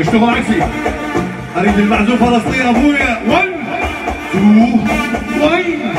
اشتغل عكسي أريد المعزوف فلسطين أبويا. 1 2 1